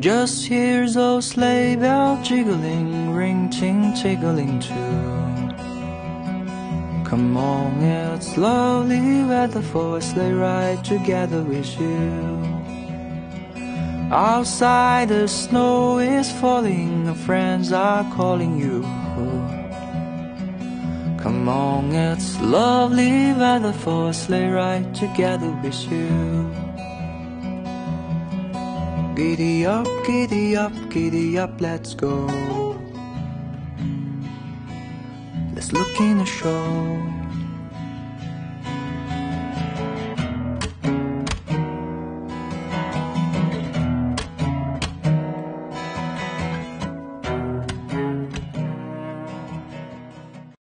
Just hear those sleigh bells jiggling, ring ting tickling too. Come on, it's lovely weather for a sleigh ride together with you. Outside the snow is falling, and friends are calling you. Come on, it's lovely weather for a sleigh ride together with you. Giddy up, giddy up, giddy up, let's go. Let's look in the show.